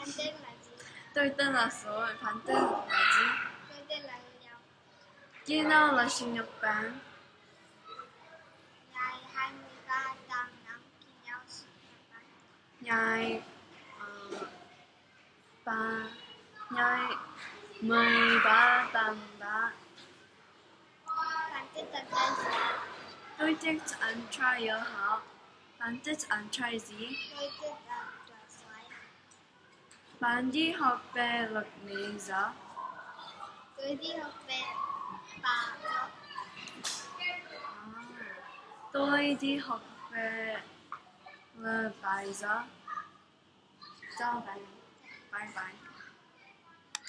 Bạn tên là gì? Tôi tên là Sủi, bạn tên là gì? Tôi tên là Nhau. Khi nào là sinh nhật bạn? Ngày 23 tháng 5 khi nhau sinh nhật bạn. Ngày ờ, ba ngày mười ba tháng ba Bạn thích tập tên gì? Tôi thích ăn trai ở học Bạn thích ăn trai gì? Tôi là. Bạn đi học về lúc mấy giờ? Tôi đi học về ba giờ. Tôi đi học về là 7 giờ. Chào bạn. Bye bye.